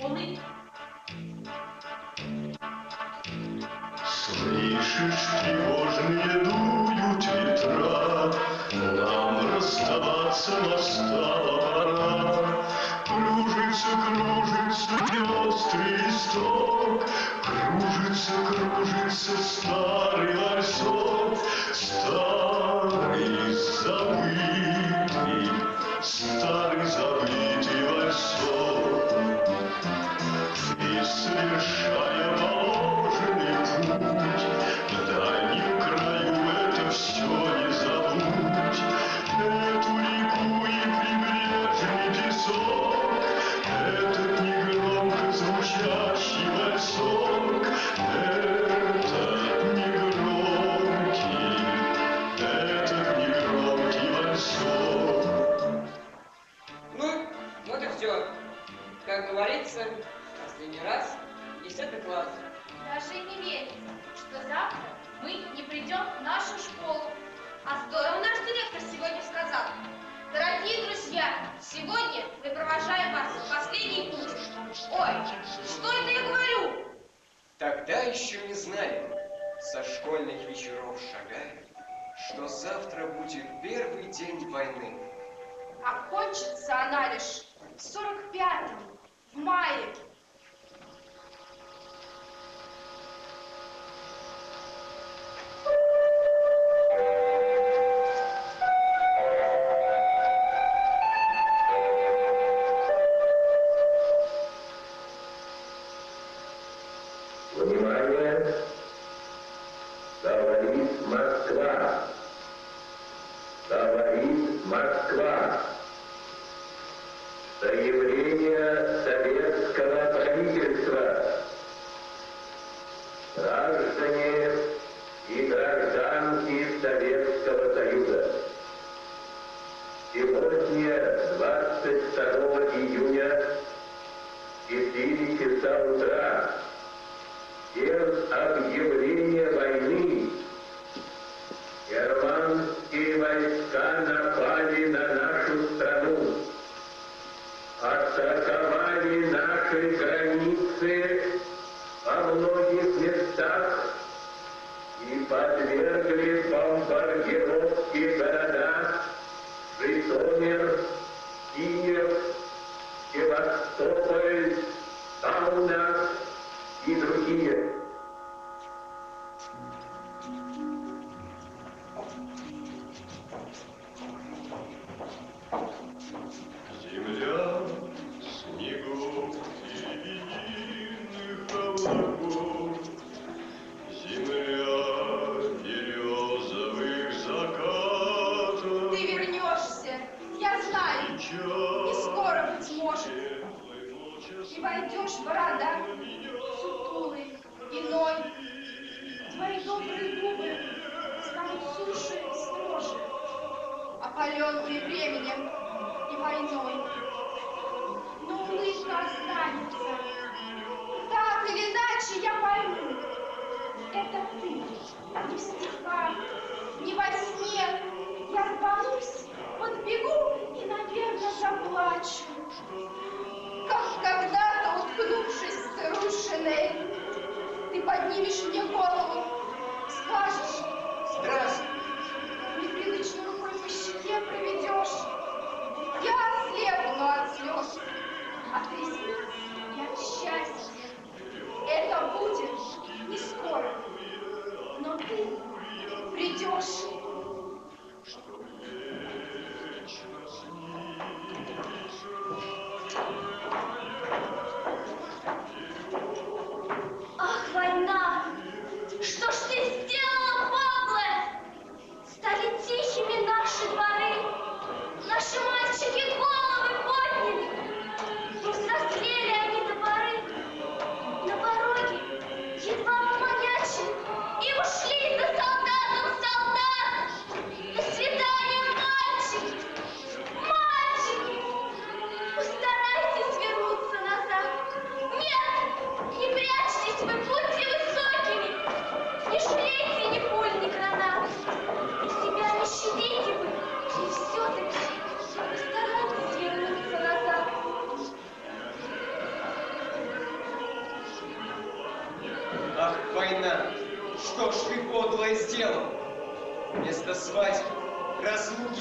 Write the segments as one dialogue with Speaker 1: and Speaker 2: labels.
Speaker 1: Слышишь, тревожные дуют ветра, Нам расставаться настала пора. Кружится, кружится пестрый листок, Кружится, кружится старый вальсок, Старый забытый, старый забытый вальсок. И
Speaker 2: что завтра
Speaker 3: будет первый день войны.
Speaker 2: А кончится она лишь в 45-м, в мае.
Speaker 4: Граждане и гражданки Советского Союза. Сегодня, 22 июня, в 4 часа утра, без объявления войны германские войска напали на нашу страну, атаковали наши границы и подвергли бомбардировке города Житомир, Киев, Севастополь,
Speaker 2: войной. Но улыбка останется. Так или иначе я пойму, это ты, не в стихах, не во сне. Я рванусь, подбегу и, наверное, заплачу. Как когда-то, уткнувшись в сырую шинель, ты поднимешь мне голову, скажешь,
Speaker 3: Здравствуй!
Speaker 2: От счастья. Это будет не скоро, но ты придешь.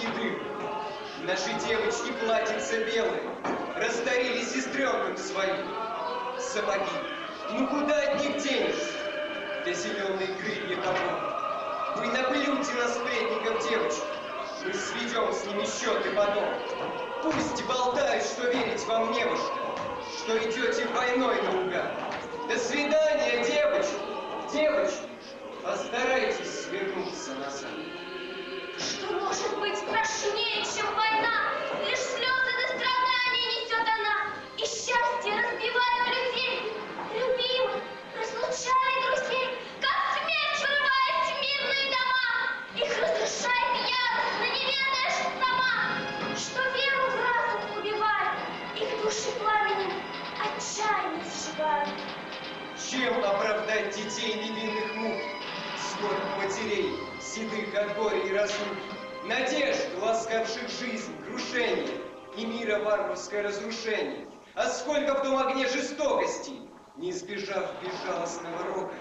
Speaker 3: Дым. Наши девочки платьица белые, раздарили сестренкам своим. Сапоги, ну куда от них денешься? Для зеленой крылья кого? Вы наплюйте на сплетников девочек, мы сведем с ними счеты потом. Пусть болтают, что верить вам не во что, что идете войной наугад. До свидания, А сколько в том огне жестокости, Не избежав безжалостного рока,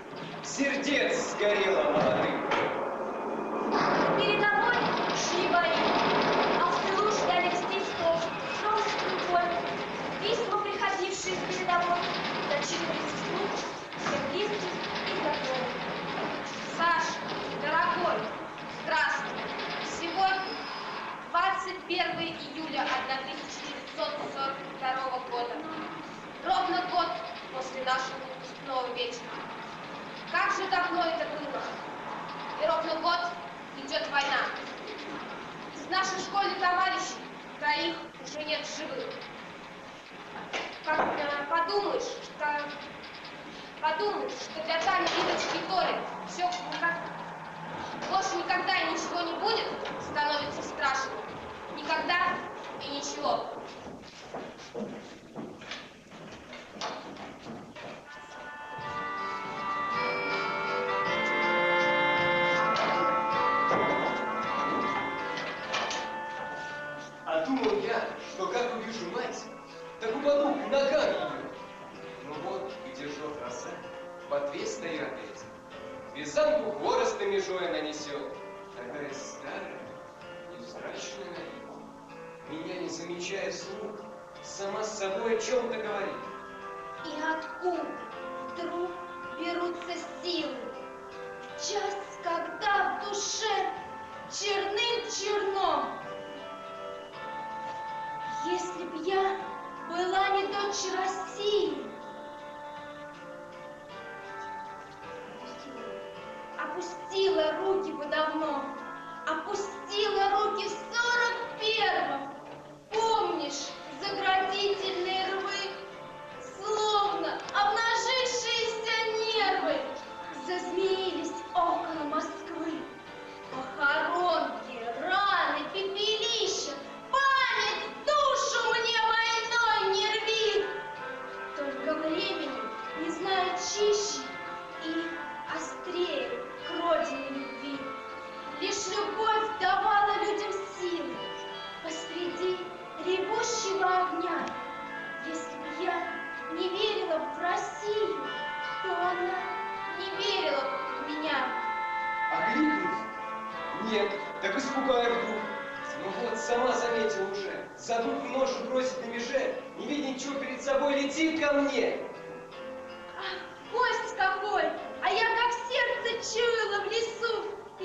Speaker 3: Сердец сгорело молодых.
Speaker 2: Передовой шли бои, 21 июля 1942 года. Ровно год после нашего выпускного вечера. Как же давно это было? И ровно год идет война. Из наших школьных товарищей троих уже нет живых. Э, подумаешь, что подумаешь, что для Тани, Лидочки Толи все как больше никогда и ничего не будет, становится страшно. Никогда и ничего.
Speaker 3: Вязанку хвороста межой нанесет. Такая старая, невзрачная на вид. Меня не замечая слух, сама с собой о чем-то говорит.
Speaker 2: И откуда вдруг берутся силы? В час, когда в душе черным-черном. Если б я была не дочь России,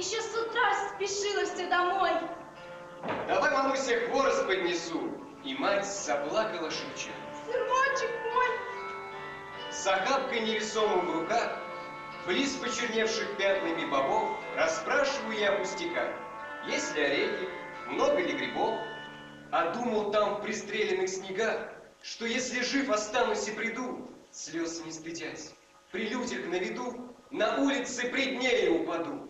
Speaker 2: еще с утра спешила все домой.
Speaker 3: Давай, мамуся, хворост поднесу. И мать заплакала шепча.
Speaker 2: Сыночек мой,
Speaker 3: С охапкой невесомым в руках, близ почерневших пятнами бобов, расспрашиваю я о пустяках. Есть ли орехи, много ли грибов? А думал там в пристреленных снегах, что если жив останусь и приду, слез не стыдясь, при людях на виду, на улице пред нею упаду.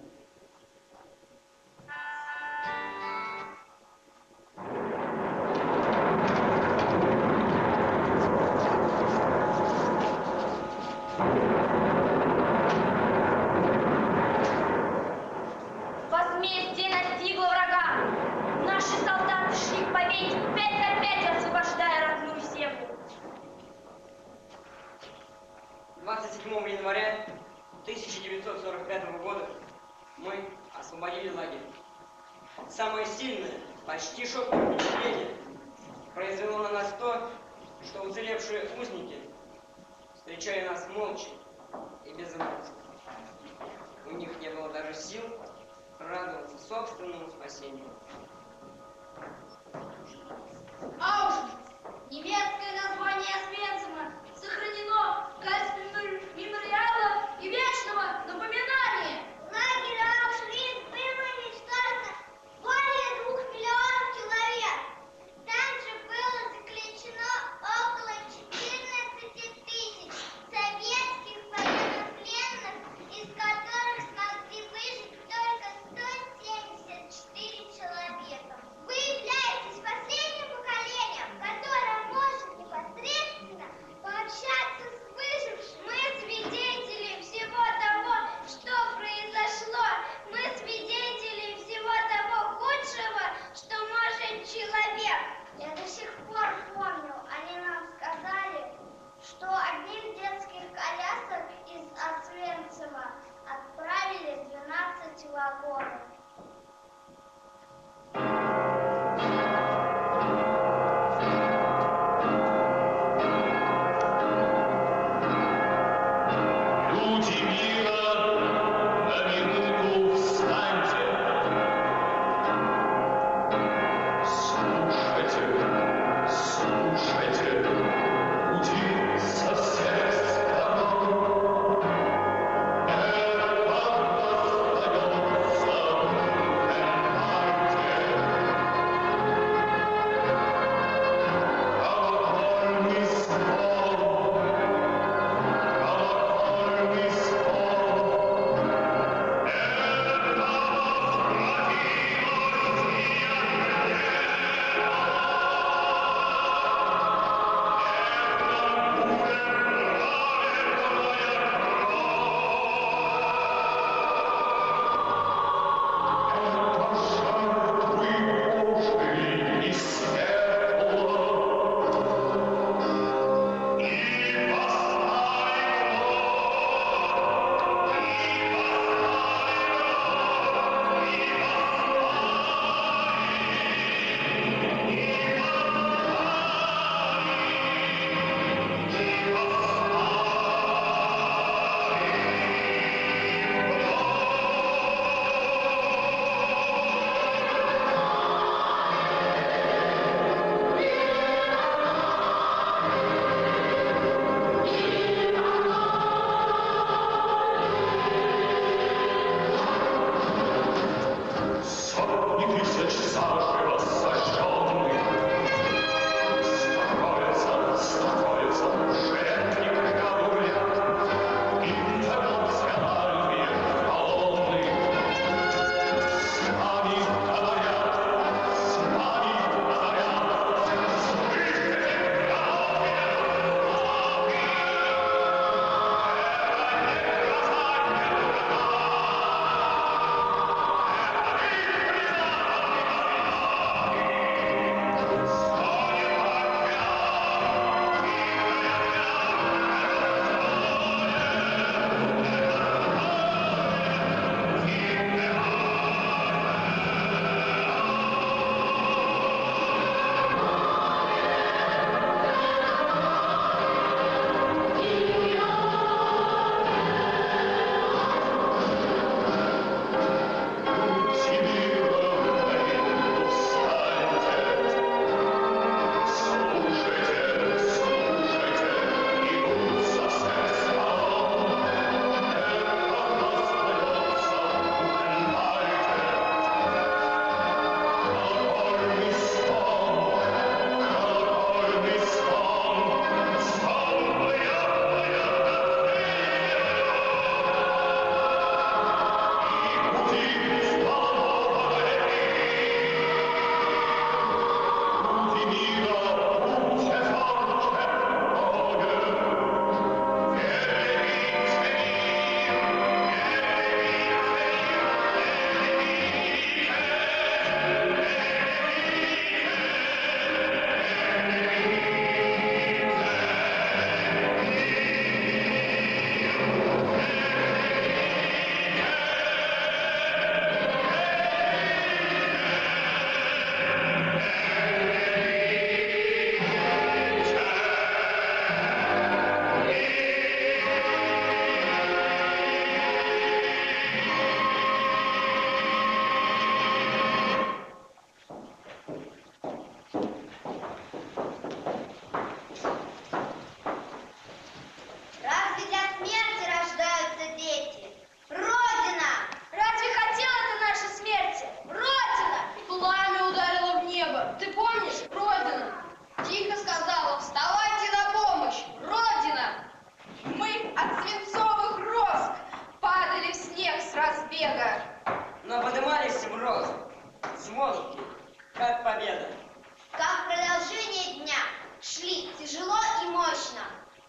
Speaker 2: невозможно.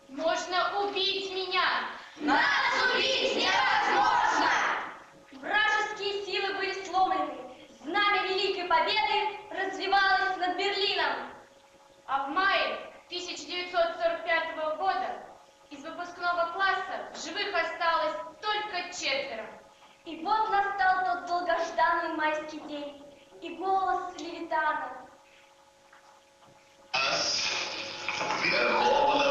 Speaker 2: Можно убить меня.
Speaker 5: Нас убить невозможно!
Speaker 2: Вражеские силы были сломлены. Знамя Великой Победы развивалось над Берлином. А в мае 1945 года из выпускного класса живых осталось только четверо.
Speaker 6: И вот настал тот долгожданный майский день, и голос Левитана.
Speaker 2: Thank. all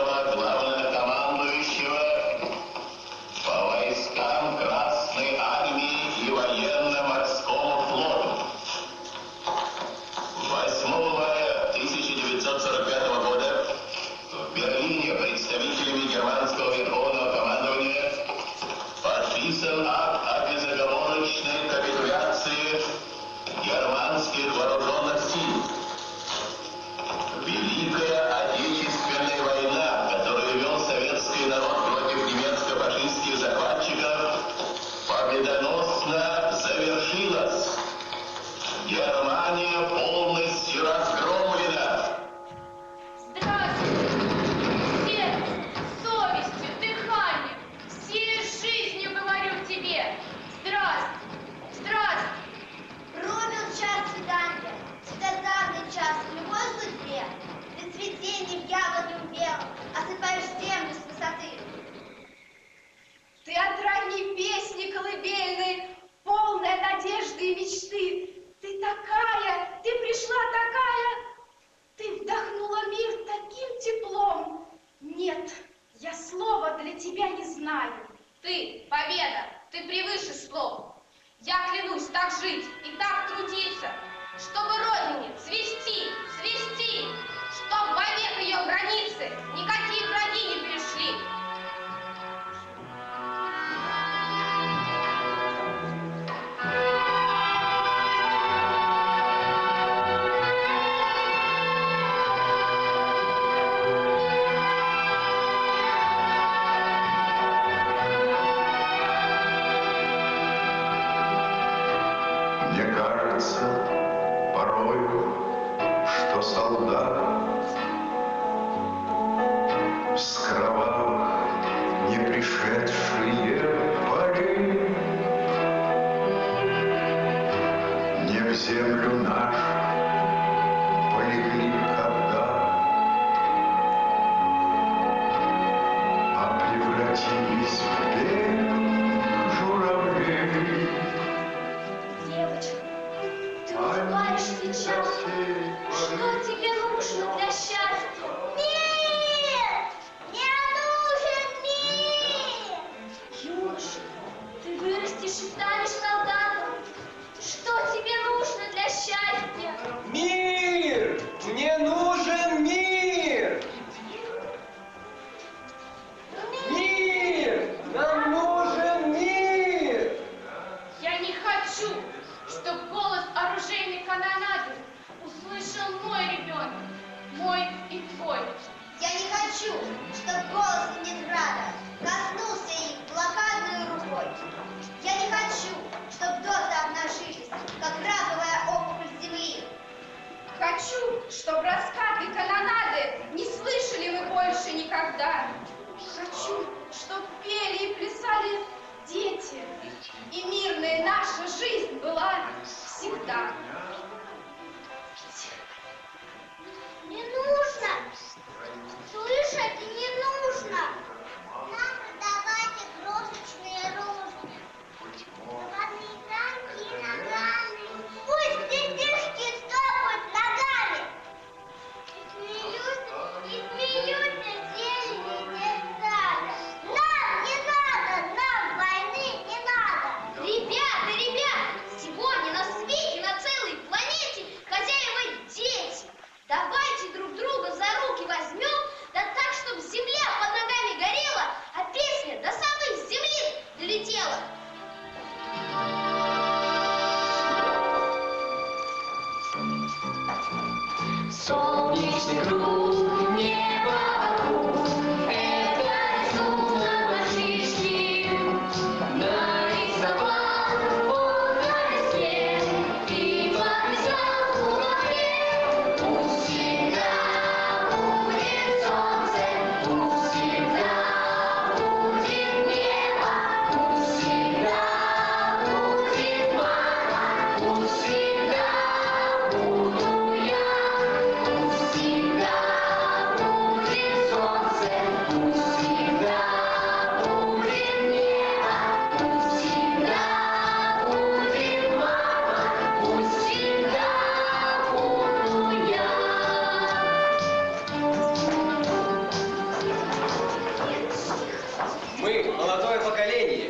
Speaker 2: te escolher. тобой. Я не хочу, чтобы голос
Speaker 5: Ленинграда коснулся их блокадной рукой. Я не хочу, чтобы доты обнажились, как раковая опухоль земли.
Speaker 2: Хочу, чтобы раскаты канонады не слышали вы больше никогда. Хочу, чтобы пели и плясали дети, и мирная наша жизнь была всегда.
Speaker 5: Не нужно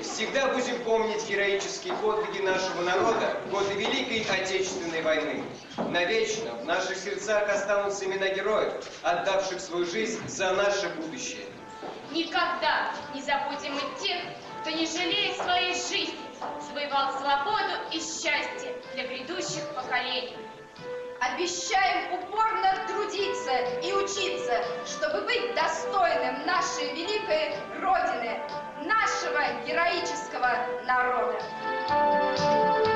Speaker 3: всегда будем помнить героические подвиги нашего народа в годы Великой Отечественной войны. Навечно в наших сердцах останутся имена героев, отдавших свою жизнь за наше будущее.
Speaker 7: Никогда не забудем мы тех, кто не жалея своей жизни, завоевал свободу и счастье для грядущих поколений.
Speaker 2: Обещаем упорно трудиться и учиться, чтобы быть достойным нашей великой Родины, нашего героического народа.